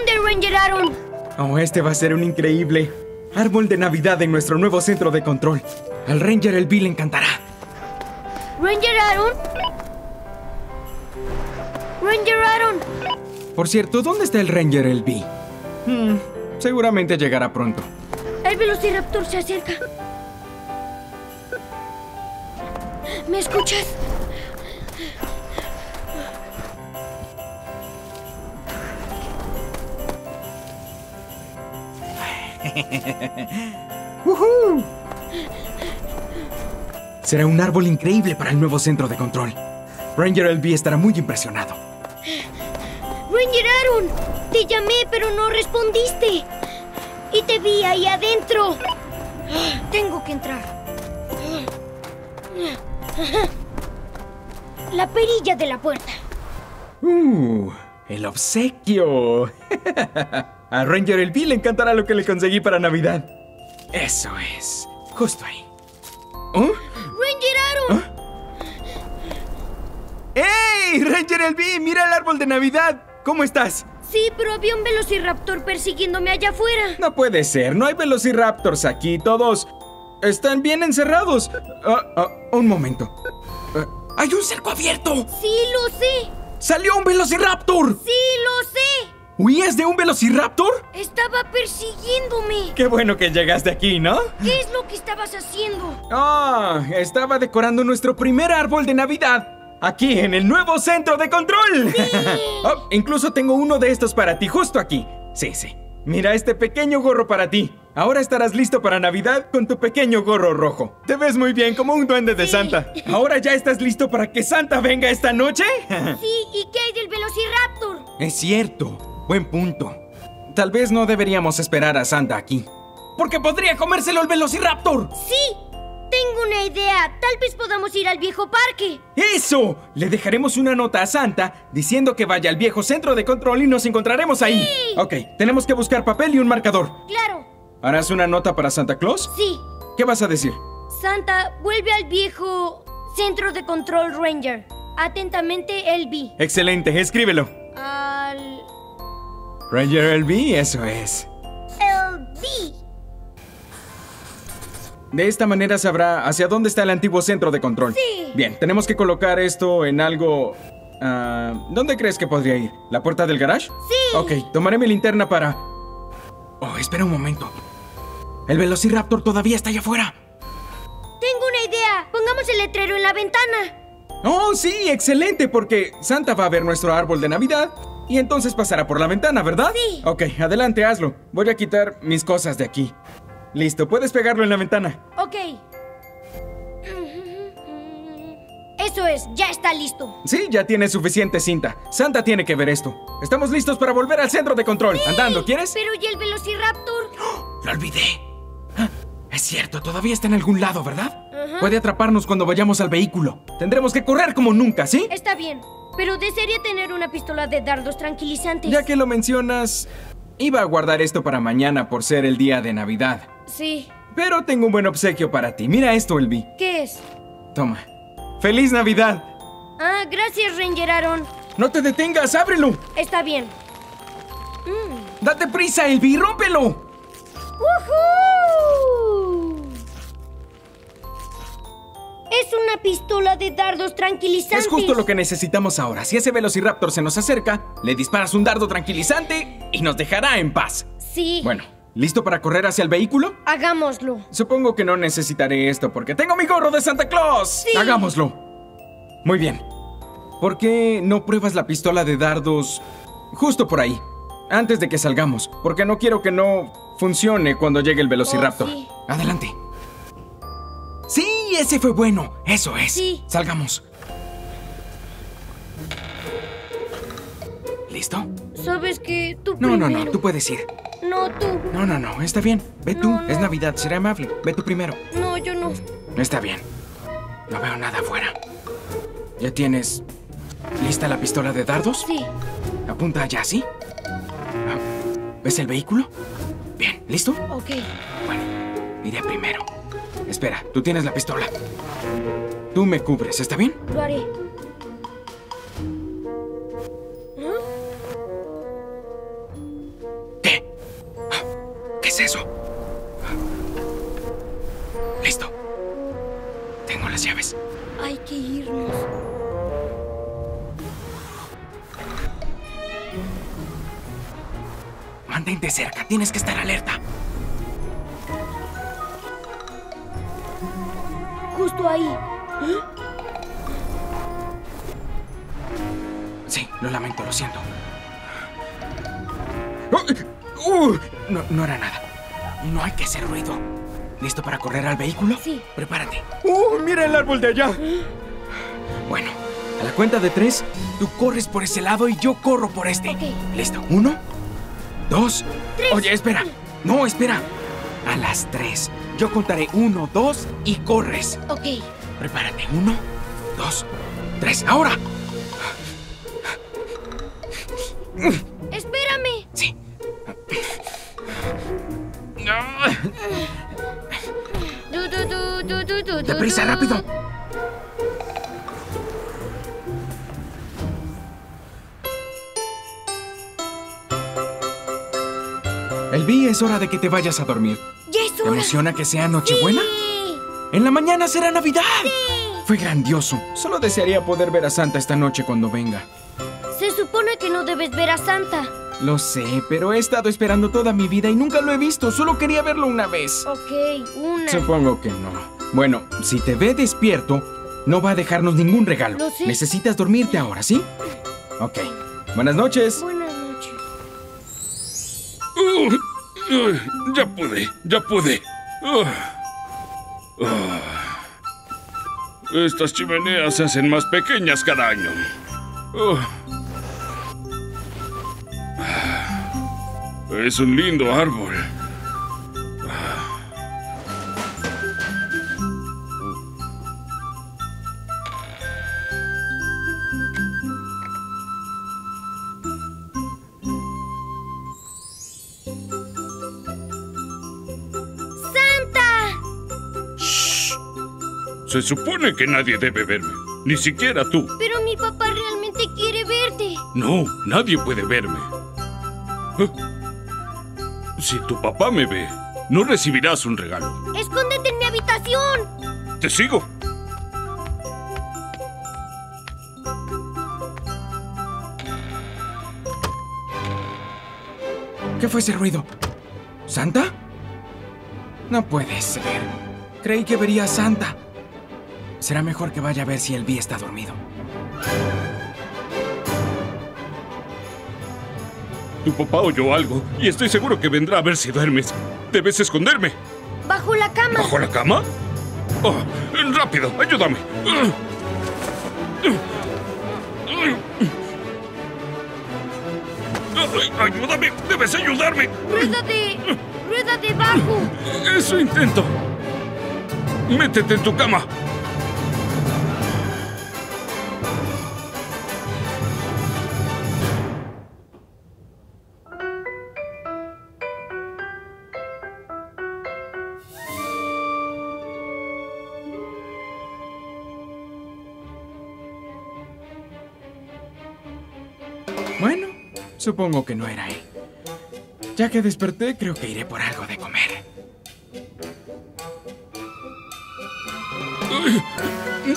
dónde, Ranger Aaron? Oh, este va a ser un increíble árbol de Navidad en nuestro nuevo centro de control. Al Ranger el Bill le encantará. ¿Ranger Aaron? Ranger Aaron. Por cierto, ¿dónde está el Ranger el B? Hmm, seguramente llegará pronto. El Velociraptor se acerca. ¿Me escuchas? ¡Woohoo! Será un árbol increíble para el nuevo centro de control. Ranger LB estará muy impresionado. Ranger Aaron, te llamé pero no respondiste. Y te vi ahí adentro. Tengo que entrar. La perilla de la puerta. ¡Uh! ¡El obsequio! A Ranger el le encantará lo que le conseguí para Navidad. Eso es. Justo ahí. ¿Oh? ¡Ranger Aaron! ¡Ey! ¡Ranger el ¡Mira el árbol de Navidad! ¿Cómo estás? Sí, pero había un velociraptor persiguiéndome allá afuera. No puede ser, no hay velociraptors aquí, todos están bien encerrados. Ah, ah, un momento. Ah, ¡Hay un cerco abierto! Sí, lo sé. ¡Salió un velociraptor! Sí, lo sé. ¿Huías de un velociraptor? Estaba persiguiéndome. Qué bueno que llegaste aquí, ¿no? ¿Qué es lo que estabas haciendo? Ah, estaba decorando nuestro primer árbol de Navidad. Aquí, en el nuevo centro de control. Oh, incluso tengo uno de estos para ti, justo aquí. Sí, sí. Mira este pequeño gorro para ti. Ahora estarás listo para Navidad con tu pequeño gorro rojo. Te ves muy bien, como un duende de Santa. ¿Ahora ya estás listo para que Santa venga esta noche? Sí, ¿y qué hay del velociraptor? Es cierto. Buen punto. Tal vez no deberíamos esperar a Santa aquí. Porque podría comérselo el velociraptor. Sí, tengo una idea. Tal vez podamos ir al viejo parque. ¡Eso! Le dejaremos una nota a Santa diciendo que vaya al viejo centro de control y nos encontraremos ahí. Sí. Ok, tenemos que buscar papel y un marcador. Claro. ¿Harás una nota para Santa Claus? Sí. ¿Qué vas a decir? Santa, vuelve al viejo centro de control Ranger. Atentamente, LB. Excelente, escríbelo. Ranger LB, eso es. LB. De esta manera sabrá hacia dónde está el antiguo centro de control. Sí. Bien, tenemos que colocar esto en algo... ah, ¿Dónde crees que podría ir? ¿La puerta del garage? Sí. Ok, tomaré mi linterna para... Oh, espera un momento. El Velociraptor todavía está allá afuera. Tengo una idea. Pongamos el letrero en la ventana. Oh, sí, excelente, porque Santa va a ver nuestro árbol de Navidad y entonces pasará por la ventana, ¿verdad? Sí. Ok, adelante, hazlo. Voy a quitar mis cosas de aquí. Listo, puedes pegarlo en la ventana. Ok. Eso es, ya está listo. Sí, ya tienes suficiente cinta. Santa tiene que ver esto. Estamos listos para volver al centro de control. Andando, ¿quieres? Pero ¿y el velociraptor? Lo olvidé. Ah, Es cierto, todavía está en algún lado, ¿verdad? Puede atraparnos cuando vayamos al vehículo. Tendremos que correr como nunca, ¿sí? Está bien. Pero desearía tener una pistola de dardos tranquilizantes. Ya que lo mencionas, iba a guardar esto para mañana por ser el día de Navidad. Sí. Pero tengo un buen obsequio para ti. Mira esto, Elvi. ¿Qué es? Toma. ¡Feliz Navidad! Ah, gracias, Ranger Aaron. ¡No te detengas! ¡Ábrelo! Está bien. ¡Date prisa, Elvi! ¡Rómpelo! ¡Woohoo! Una pistola de dardos tranquilizantes. Es justo lo que necesitamos ahora. Si ese Velociraptor se nos acerca, le disparas un dardo tranquilizante y nos dejará en paz. Sí. Bueno, ¿listo para correr hacia el vehículo? Hagámoslo. Supongo que no necesitaré esto porque tengo mi gorro de Santa Claus. Sí. Hagámoslo. Muy bien. ¿Por qué no pruebas la pistola de dardos justo por ahí? Antes de que salgamos, porque no quiero que no funcione cuando llegue el Velociraptor. Oh, sí. Adelante. Ese fue bueno. Eso es. Sí. Salgamos. ¿Listo? ¿Sabes que tú No, no, no, primero? tú puedes ir. No, tú. No, no, no, está bien. Ve tú, No, no. es Navidad, será amable. Ve tú primero. No, yo no. Está bien. No veo nada afuera. ¿Ya tienes lista la pistola de dardos? Sí. Apunta allá, ¿sí? Ah, ¿Ves el vehículo? Bien, ¿listo? Ok. Bueno, iré primero. Espera, tú tienes la pistola. Tú me cubres, ¿está bien? Lo haré. ¿Ah? eso. Listo. Tengo las llaves. Hay que irnos. Mantente cerca, tienes que estar alerta. Justo ahí. Sí, lo lamento, lo siento. ¡Oh! ¡Uh! no, no era nada. No hay que hacer ruido. ¿Listo para correr al vehículo? Sí. Prepárate. ¡Uh! ¡Mira el árbol de allá! Bueno, a la cuenta de tres, tú corres por ese lado y yo corro por este. Ok. ¿Listo? Uno, dos. Tres. Oye, espera. No, espera. A las tres. Yo contaré uno, dos y corres. Ok. Prepárate. Uno, dos, tres. ¡Ahora! Espérame. Sí. Du, du, du, ¡Deprisa, rápido! Elvi, es hora de que te vayas a dormir. ¿Te emociona que sea Nochebuena? Sí. En la mañana será Navidad. Fue grandioso. Solo desearía poder ver a Santa esta noche cuando venga. Se supone que no debes ver a Santa. Lo sé, pero he estado esperando toda mi vida y nunca lo he visto. Solo quería verlo una vez. Ok, una. Supongo que no. Bueno, si te ve despierto, no va a dejarnos ningún regalo. Lo sé. Necesitas dormirte ahora, ¿sí? Ok. Buenas noches. Buenas ya pude, ya pude. Estas chimeneas se hacen más pequeñas cada año. Es un lindo árbol. Se supone que nadie debe verme, ni siquiera tú. Pero mi papá realmente quiere verte. No, nadie puede verme. ¿Eh? Si tu papá me ve, no recibirás un regalo. ¡Escóndete en mi habitación! Te sigo. ¿Qué fue ese ruido? ¿Santa? No puede ser. Creí que vería a Santa. Será mejor que vaya a ver si el está dormido. Tu papá oyó algo y estoy seguro que vendrá a ver si duermes. Debes esconderme. Bajo la cama. ¿Bajo la cama? Oh, rápido, ayúdame. Ay, Ayúdame, debes ayudarme. Rueda de. Rueda debajo. Eso intento. Métete en tu cama. Supongo que no era él. Ya que desperté, creo que iré por algo de comer. Ay,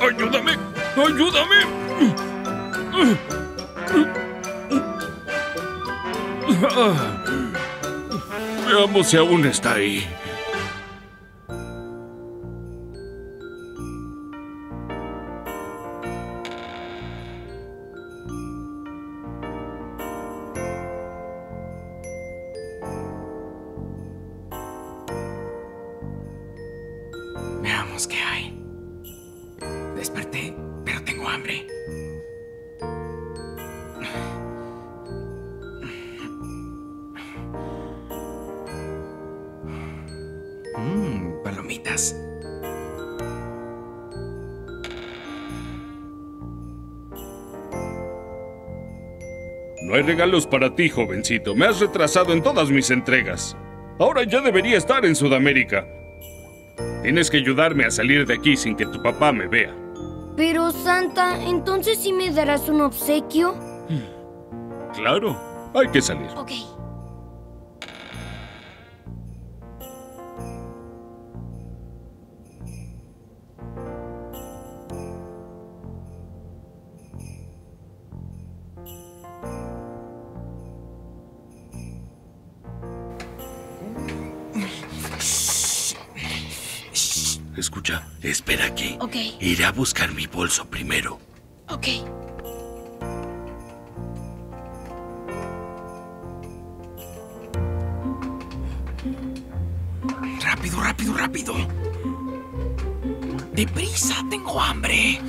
Ayúdame, ayúdame. Veamos si aún está ahí. Pero tengo hambre. Mmm, palomitas. No hay regalos para ti, jovencito. Me has retrasado en todas mis entregas. Ahora ya debería estar en Sudamérica. Tienes que ayudarme a salir de aquí sin que tu papá me vea. Pero Santa, entonces sí me darás un obsequio. Claro, hay que salir. Ok. Escucha, espera aquí. Ok. Iré a buscar mi bolso primero. Ok. Rápido, rápido, rápido. Deprisa, tengo hambre.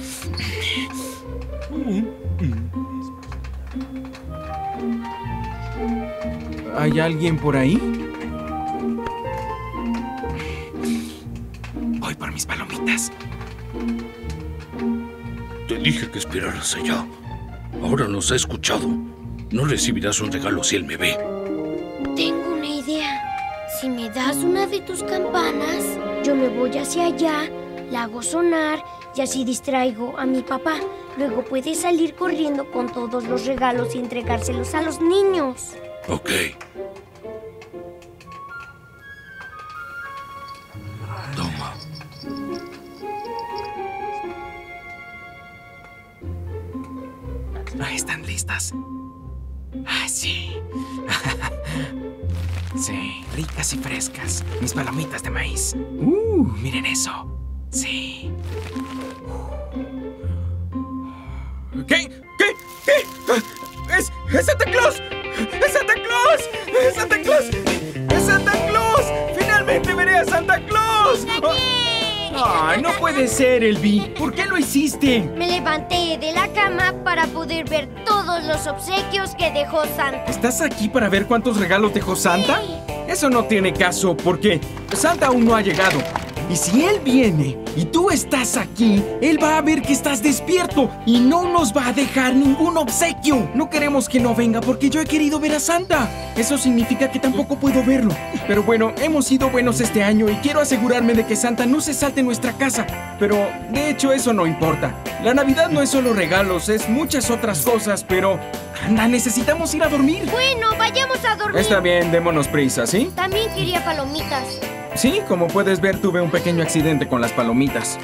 ¿Hay alguien por ahí? Dije que esperaras allá. Ahora nos ha escuchado. No recibirás un regalo si él me ve. Tengo una idea. Si me das una de tus campanas, yo me voy hacia allá, la hago sonar y así distraigo a mi papá. Luego puede salir corriendo con todos los regalos y entregárselos a los niños. Ok. Están listas. Ah, sí. sí, ricas y frescas. Mis palomitas de maíz. Uh, miren eso. Sí. ¿Qué? ¿Qué? ¿Qué? ¡Es, es Santa Claus! ¡Ay, no puede ser, Elvi! ¿Por qué lo hiciste? Me levanté de la cama para poder ver todos los obsequios que dejó Santa. ¿Estás aquí para ver cuántos regalos dejó Santa? Sí. Eso no tiene caso porque Santa aún no ha llegado. Y si él viene y tú estás aquí, él va a ver que estás despierto y no nos va a dejar ningún obsequio. No queremos que no venga porque yo he querido ver a Santa. Eso significa que tampoco puedo verlo. Pero bueno, hemos sido buenos este año y quiero asegurarme de que Santa no se salte en nuestra casa. Pero de hecho eso no importa. La Navidad no es solo regalos, es muchas otras cosas, pero... Anda, necesitamos ir a dormir. Bueno, vayamos a dormir. Está bien, démonos prisa, ¿sí? También quería palomitas. Sí, como puedes ver, tuve un pequeño accidente con las palomitas.